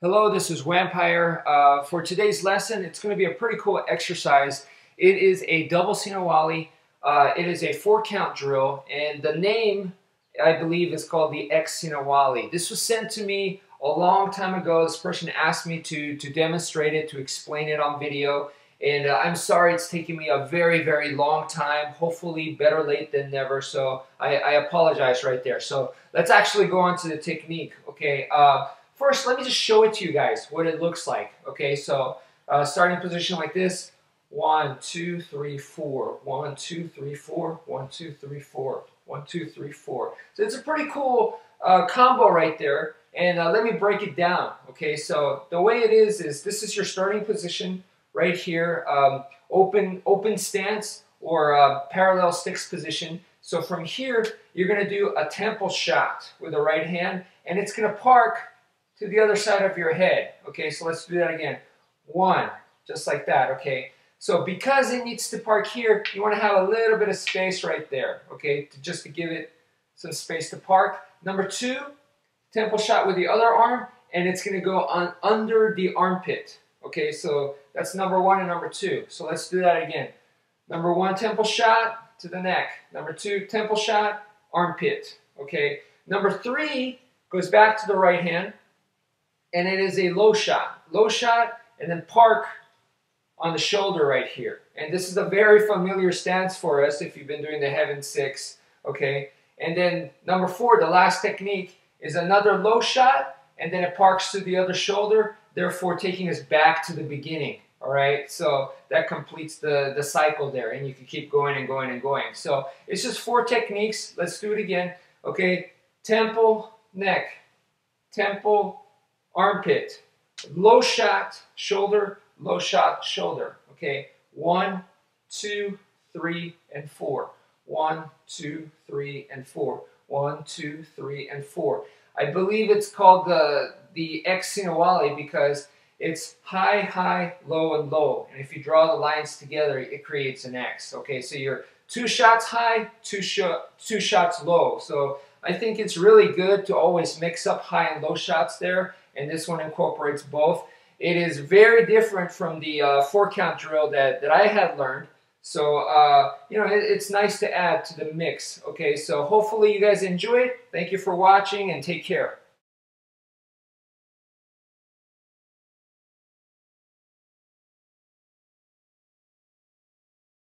Hello, this is Wampire. Uh, for today's lesson, it's going to be a pretty cool exercise. It is a double Sinawali. Uh, it is a four count drill, and the name, I believe, is called the X Sinawali. This was sent to me a long time ago. This person asked me to, to demonstrate it, to explain it on video, and uh, I'm sorry it's taking me a very, very long time. Hopefully, better late than never, so I, I apologize right there. So let's actually go on to the technique, okay? First, let me just show it to you guys, what it looks like. Okay, so uh, starting position like this. One, two, three, four. One, two, three, four. One, two, three, four. One, two, three, four. So it's a pretty cool uh, combo right there. And uh, let me break it down. Okay, so the way it is, is this is your starting position right here. Um, open, open stance or uh, parallel sticks position. So from here, you're going to do a temple shot with the right hand, and it's going to park to the other side of your head. Okay, so let's do that again. One, just like that, okay? So because it needs to park here, you want to have a little bit of space right there, okay, to just to give it some space to park. Number two, temple shot with the other arm, and it's going to go on under the armpit. Okay, so that's number one and number two. So let's do that again. Number one, temple shot to the neck. Number two, temple shot, armpit. Okay. Number three goes back to the right hand and it is a low shot. Low shot and then park on the shoulder right here. And this is a very familiar stance for us if you've been doing the Heaven Six, okay? And then number four, the last technique, is another low shot and then it parks to the other shoulder, therefore taking us back to the beginning, all right? So that completes the, the cycle there and you can keep going and going and going. So it's just four techniques. Let's do it again, okay? Temple, neck, temple, armpit, low shot, shoulder, low shot, shoulder. Okay, one, two, three, and four. One, two, three, and four. One, two, three, and four. I believe it's called the the X Sinawali because it's high, high, low, and low. And if you draw the lines together, it creates an X. Okay, so you're two shots high, two, sh two shots low. So I think it's really good to always mix up high and low shots there and this one incorporates both. It is very different from the uh, four count drill that, that I had learned. So, uh, you know, it, it's nice to add to the mix. Okay, so hopefully you guys enjoy it. Thank you for watching and take care.